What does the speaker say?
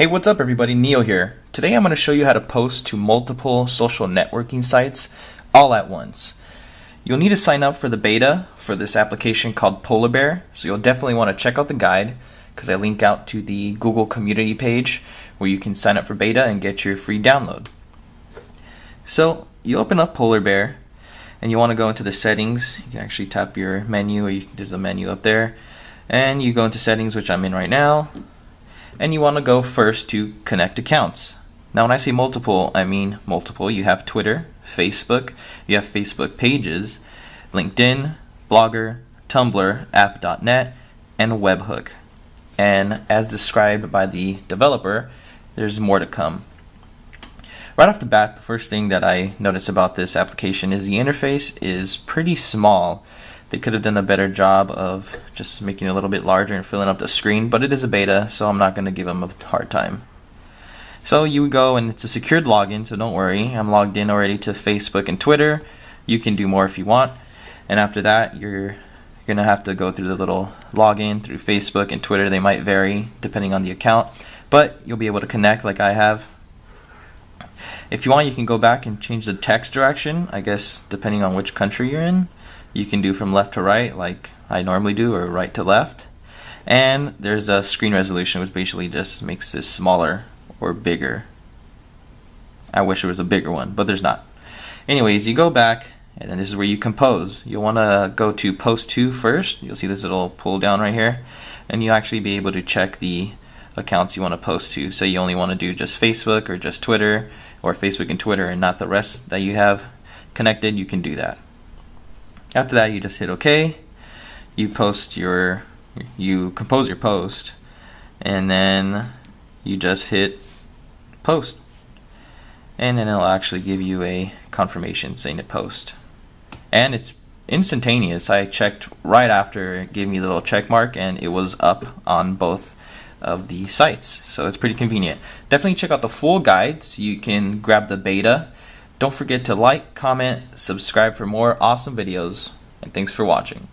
Hey, what's up everybody? Neil here. Today I'm going to show you how to post to multiple social networking sites all at once. You'll need to sign up for the beta for this application called Polarbear, so you'll definitely want to check out the guide because I link out to the Google community page where you can sign up for beta and get your free download. So you open up Polarbear and you want to go into the settings. You can actually tap your menu or you, there's a menu up there and you go into settings which I'm in right now and you want to go first to connect accounts. Now, when I say multiple, I mean multiple. You have Twitter, Facebook, you have Facebook pages, LinkedIn, Blogger, Tumblr, App.net, and Webhook. And as described by the developer, there's more to come. Right off the bat, the first thing that I notice about this application is the interface is pretty small they could have done a better job of just making it a little bit larger and filling up the screen, but it is a beta, so I'm not going to give them a hard time. So you go and it's a secured login, so don't worry. I'm logged in already to Facebook and Twitter. You can do more if you want. And after that, you're going to have to go through the little login through Facebook and Twitter. They might vary depending on the account, but you'll be able to connect like I have. If you want, you can go back and change the text direction, I guess depending on which country you're in you can do from left to right like I normally do or right to left. And there's a screen resolution which basically just makes this smaller or bigger. I wish there was a bigger one but there's not. Anyways you go back and then this is where you compose. You'll want to go to post to first. You'll see this little pull down right here. And you'll actually be able to check the accounts you want to post to. Say you only want to do just Facebook or just Twitter or Facebook and Twitter and not the rest that you have connected. You can do that after that, you just hit OK. You post your, you compose your post, and then you just hit post. And then it'll actually give you a confirmation saying to post. And it's instantaneous. I checked right after it gave me a little check mark, and it was up on both of the sites. So it's pretty convenient. Definitely check out the full guide so you can grab the beta don't forget to like, comment, subscribe for more awesome videos, and thanks for watching.